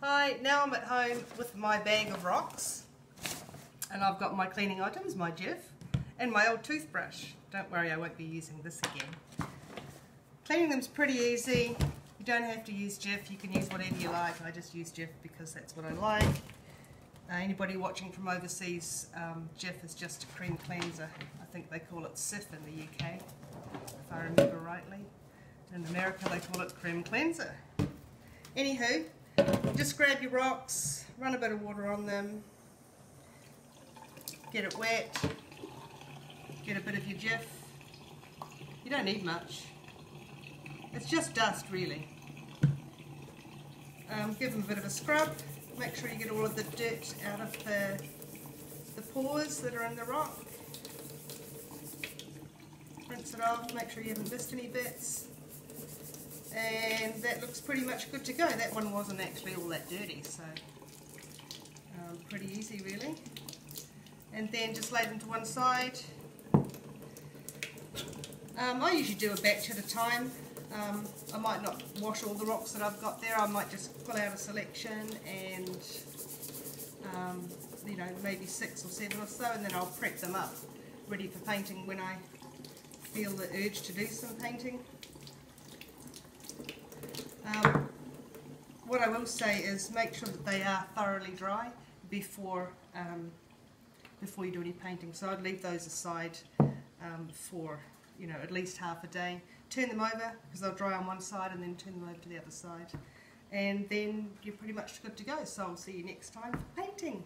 Hi, now I'm at home with my bag of rocks and I've got my cleaning items, my Jif and my old toothbrush. Don't worry, I won't be using this again. Cleaning them's pretty easy. You don't have to use Jif, you can use whatever you like. I just use Jif because that's what I like. Uh, anybody watching from overseas, um, Jif is just a cream cleanser. I think they call it Cif in the UK, if I remember rightly. In America they call it cream cleanser. Anywho, just grab your rocks, run a bit of water on them, get it wet, get a bit of your Jif. You don't need much. It's just dust really. Um, give them a bit of a scrub, make sure you get all of the dirt out of the, the pores that are in the rock. Rinse it off, make sure you haven't missed any bits and that looks pretty much good to go. That one wasn't actually all that dirty, so um, pretty easy really. And then just lay them to one side. Um, I usually do a batch at a time. Um, I might not wash all the rocks that I've got there. I might just pull out a selection and um, you know maybe six or seven or so, and then I'll prep them up ready for painting when I feel the urge to do some painting. Um, what I will say is make sure that they are thoroughly dry before um, before you do any painting. So I'd leave those aside um, for you know at least half a day. Turn them over because they'll dry on one side and then turn them over to the other side. And then you're pretty much good to go. So I'll see you next time for painting.